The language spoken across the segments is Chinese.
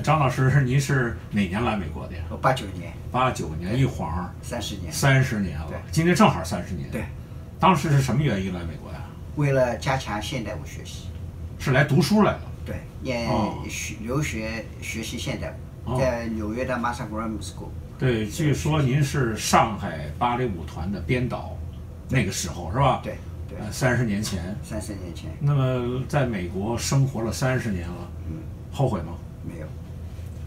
那张老师，您是哪年来美国的呀？我八九年，八九年，一晃三十年，三十年了。今年正好三十年。对。当时是什么原因来美国呀？为了加强现代舞学习，是来读书来了。对，念哦学留学学习现代舞，哦在纽约的 Master Grammar School。对，据说您是上海芭蕾舞团的编导，那个时候是吧？对对，呃，三十年前。三十年前那么在美国生活了三十年了，嗯后悔吗？没有，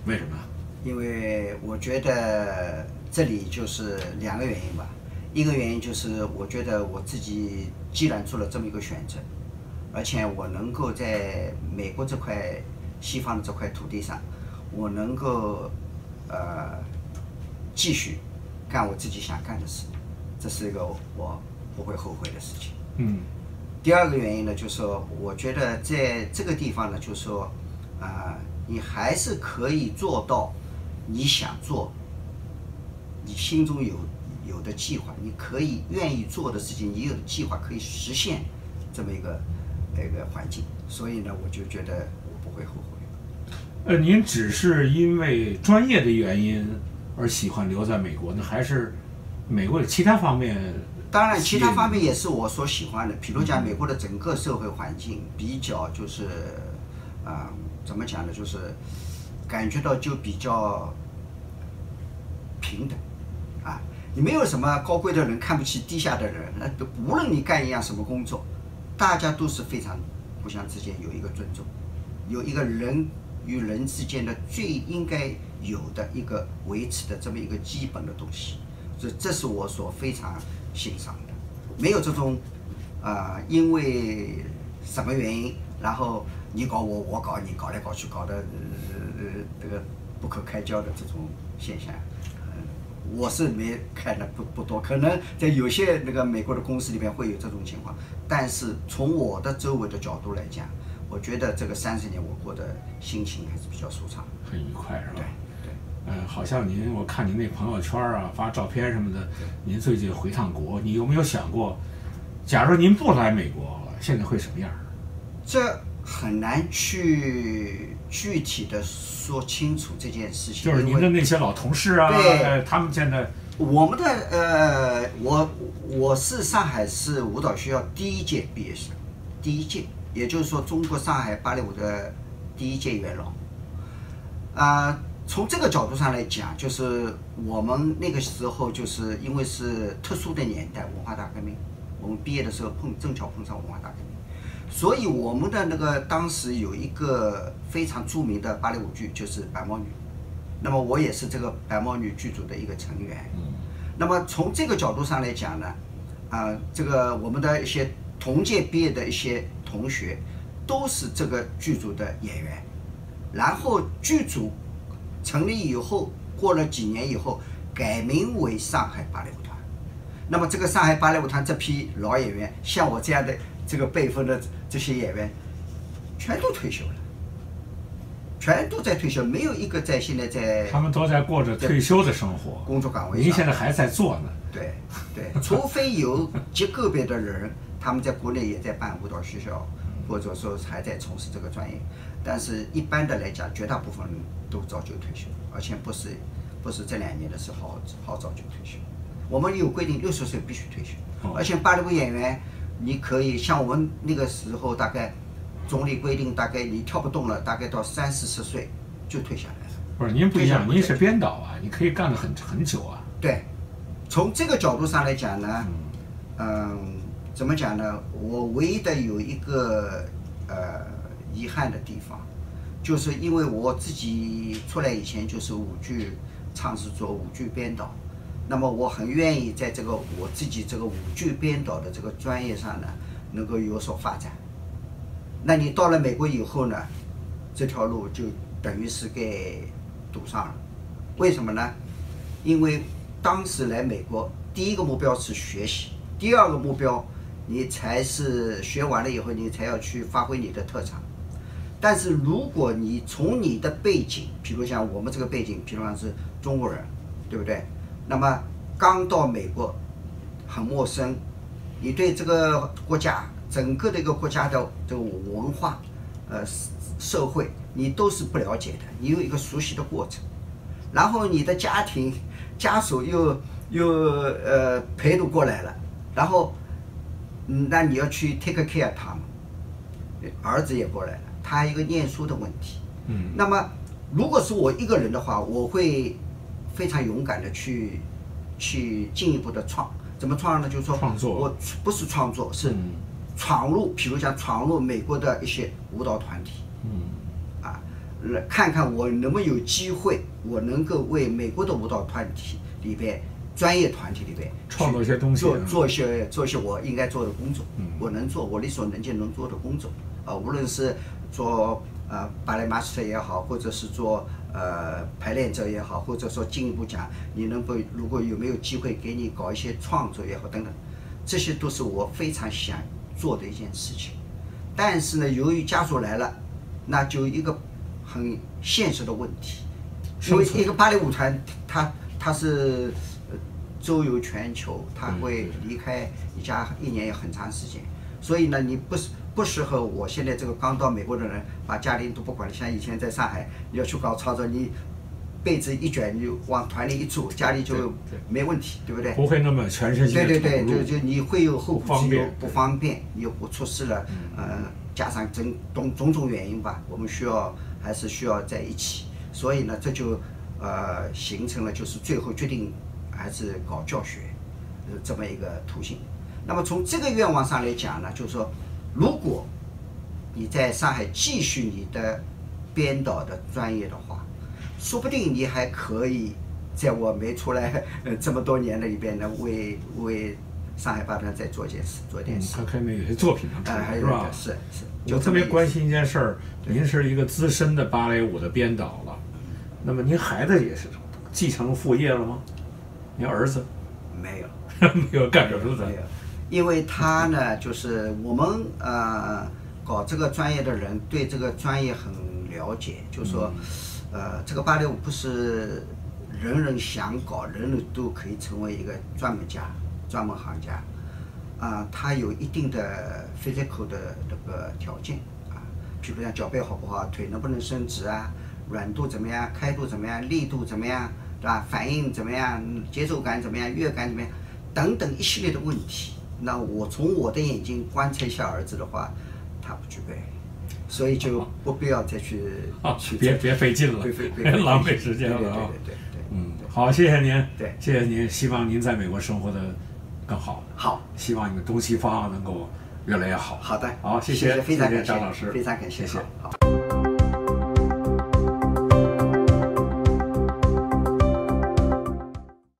为什么？因为我觉得这里就是两个原因吧。一个原因就是我觉得我自己既然做了这么一个选择，而且我能够在美国这块西方的这块土地上，我能够呃继续干我自己想干的事，这是一个我不会后悔的事情。嗯第二个原因呢，就是说，我觉得在这个地方呢，就是说，啊、你还是可以做到你想做，你心中有有的计划，你可以愿意做的事情，你有的计划可以实现这么一个那个环境，所以呢，我就觉得我不会后悔。呃，您只是因为专业的原因而喜欢留在美国呢，还是美国的其他方面？当然，其他方面也是我所喜欢的，比如讲美国的整个社会环境比较就是，啊、怎么讲呢？就是感觉到就比较平等，啊，你没有什么高贵的人看不起低下的人，那都无论你干一样什么工作，大家都是非常互相之间有一个尊重，有一个人与人之间的最应该有的一个维持的这么一个基本的东西，这这是我所非常欣赏的，没有这种啊、因为什么原因，然后你搞我，我搞你，搞来搞去，搞得呃呃这个不可开交的这种现象。嗯我是没看的不不多，可能在有些那个美国的公司里面会有这种情况，但是从我的周围的角度来讲，我觉得这个三十年我过的心情还是比较舒畅。很愉快是吧？对对，嗯，好像您，我看您那朋友圈啊，发照片什么的，您最近回趟国，你有没有想过，假如您不来美国，现在会什么样？这很难去具体的说清楚这件事情，就是您的那些老同事啊，对呃他们现在我们的呃，我我是上海市舞蹈学校第一届毕业生，第一届，也就是说中国上海芭蕾舞的第一届元老。啊、从这个角度上来讲，就是我们那个时候就是因为是特殊的年代，文化大革命，我们毕业的时候碰正巧碰上文化大革命，所以我们的那个当时有一个非常著名的芭蕾舞剧，就是《白毛女》。那么我也是这个《白毛女》剧组的一个成员。那么从这个角度上来讲呢，啊、这个我们的一些同届毕业的一些同学，都是这个剧组的演员。然后剧组成立以后，过了几年以后，改名为上海芭蕾舞团。那么这个上海芭蕾舞团这批老演员，像我这样的这个辈分的这些演员，全都退休了，全都在退休，没有一个在现在在他们都在过着退休的生活，工作岗位上。您现在还在做呢。对对，除非有极个别的人，他们在国内也在办舞蹈学校，或者说还在从事这个专业，但是一般的来讲，绝大部分人都早就退休，而且不是不是这两年的是好好早就退休。我们有规定，六十岁必须退休哦，而且芭蕾舞演员，你可以像我们那个时候大概总理规定，大概你跳不动了，大概到三四十岁就退下来了。不是您不一样，您是编导啊，你可以干得很很久啊。对，从这个角度上来讲呢，嗯，怎么讲呢？我唯一的有一个呃遗憾的地方，就是因为我自己出来以前就是舞剧唱制作、舞剧编导，那么我很愿意在这个我自己这个舞剧编导的这个专业上呢，能够有所发展。那你到了美国以后呢，这条路就等于是给堵上了。为什么呢？因为当时来美国，第一个目标是学习，第二个目标你才是学完了以后，你才要去发挥你的特长。但是如果你从你的背景，比如像我们这个背景，比如像是中国人，对不对？那么刚到美国，很陌生，你对这个国家整个的一个国家的这个文化呃社会，你都是不了解的，你有一个熟悉的过程，然后你的家庭家属又又呃陪读过来了，然后嗯，那你要去 take care 他们，儿子也过来了，他一个念书的问题。嗯，那么如果是我一个人的话，我会非常勇敢的去去进一步的创，怎么创呢？就是说创作。我不是创作，是嗯。闯入，比如讲闯入美国的一些舞蹈团体，嗯。啊，来看看我能不能有机会，我能够为美国的舞蹈团体里边专业团体里边创作一些东西做嗯做一些做一些我应该做的工作，嗯。我能做我力所能及能做的工作，啊，无论是做呃芭蕾 master 也好，或者是做呃排练者也好，或者说进一步讲，你能够如果有没有机会给你搞一些创作也好等等，这些都是我非常想做的一件事情。但是呢，由于家属来了，那就一个很现实的问题，因为一个芭蕾舞团，它它是呃周游全球，它嗯会离开一家一年也很长时间，所以呢，你不是不适合我现在这个刚到美国的人，把家里都不管了。像以前在上海，你要去搞操作，你被子一卷，你就往团里一住，家里就没问题，对不对？不会那么全身心的对对对，就就你会有后顾之忧便，不方便，你又不出事了，呃，加上种种种种原因吧，我们需要还是需要在一起，所以呢，这就呃形成了就是最后决定还是搞教学，呃这么一个途径。那么从这个愿望上来讲呢，就是说，如果你在上海继续你的编导的专业的话，说不定你还可以在我没出来呃这么多年的里边呢，为 为上海芭团再做件事，做点嗯，事。他可能有些作品能出哎，还来，是吧有？是是，就我特别关心一件事儿，您是一个资深的芭蕾舞的编导了，那么您孩子也是继承父业了吗？您儿子没有。没有干儿子没有，因为他呢，就是我们呃搞这个专业的人对这个专业很了解，就是说，呃，这个芭蕾舞不是人人想搞，人人都可以成为一个专门家、专门行家，啊、他有一定的 physical 的这个条件啊，比如像脚背好不好，腿能不能伸直啊，软度怎么样，开度怎么样，力度怎么样，对吧？反应怎么样，节奏感怎么样，乐感怎么样，等等一系列的问题。那我从我的眼睛观察一下儿子的话，他不具备，所以就不必要再去 啊去，别别费劲了别费别，浪费时间了对啊。对对对对，嗯，好，谢谢您，对谢谢您，希望您在美国生活的更好，好希望你们东西方能够越来越好。好的，好，谢谢非常感谢谢张老师，非常感谢，谢谢。好。好